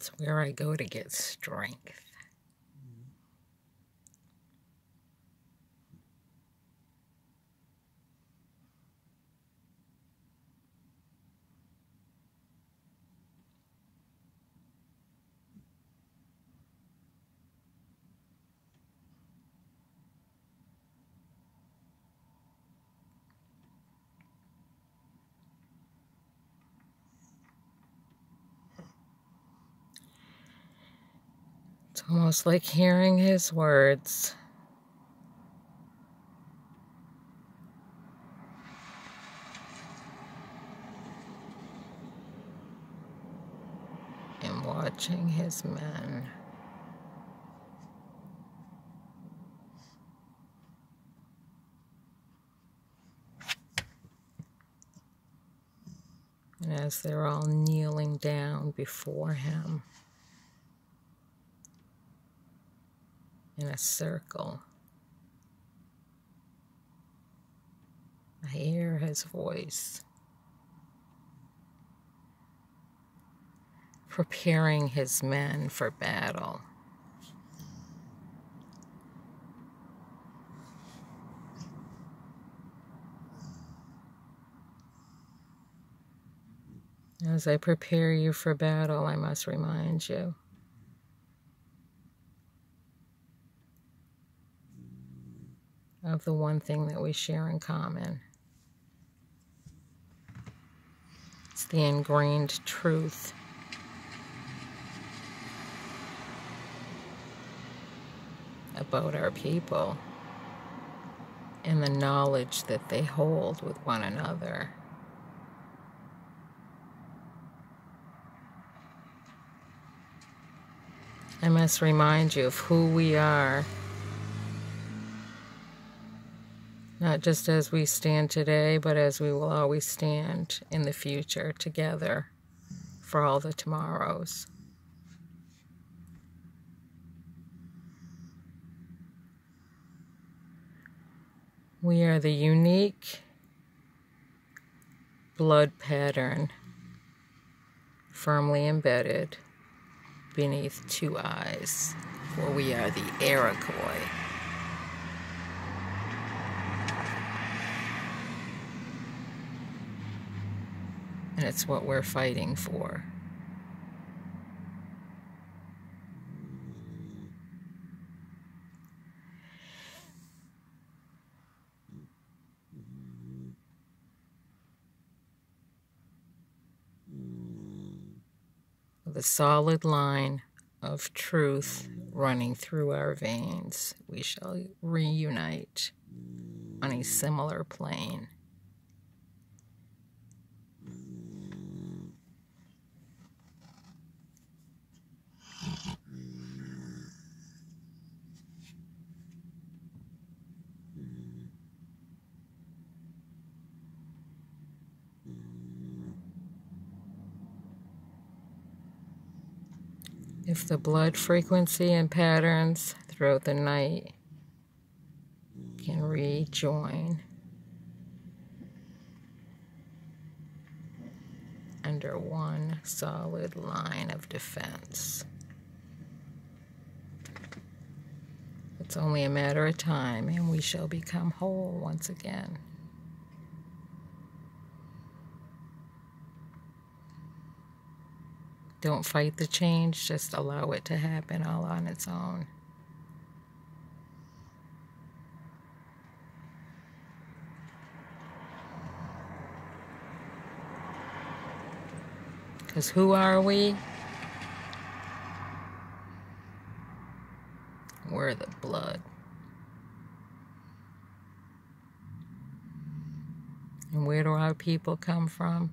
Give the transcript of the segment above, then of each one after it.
It's where I go to get strength. Almost like hearing his words. And watching his men. And as they're all kneeling down before him. In a circle. I hear his voice, preparing his men for battle. As I prepare you for battle, I must remind you of the one thing that we share in common. It's the ingrained truth. About our people and the knowledge that they hold with one another. I must remind you of who we are not just as we stand today, but as we will always stand in the future together for all the tomorrows. We are the unique blood pattern firmly embedded beneath two eyes, for we are the Iroquois. And it's what we're fighting for. The solid line of truth running through our veins, we shall reunite on a similar plane. If the blood frequency and patterns throughout the night can rejoin under one solid line of defense. It's only a matter of time, and we shall become whole once again. Don't fight the change, just allow it to happen all on its own. Because who are we? We're the blood. And where do our people come from?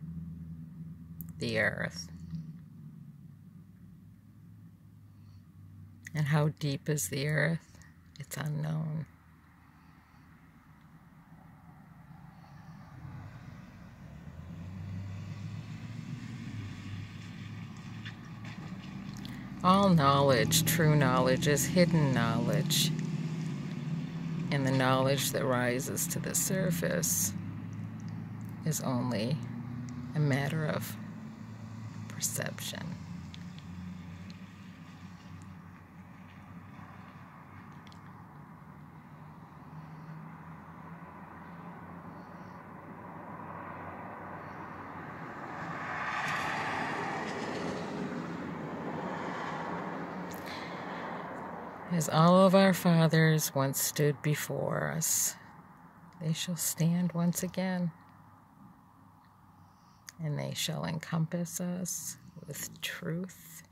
The earth. And how deep is the earth? It's unknown. All knowledge, true knowledge, is hidden knowledge. And the knowledge that rises to the surface is only a matter of perception. As all of our fathers once stood before us, they shall stand once again, and they shall encompass us with truth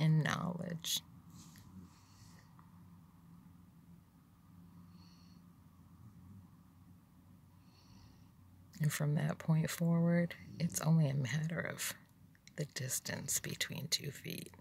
and knowledge. And from that point forward, it's only a matter of the distance between two feet.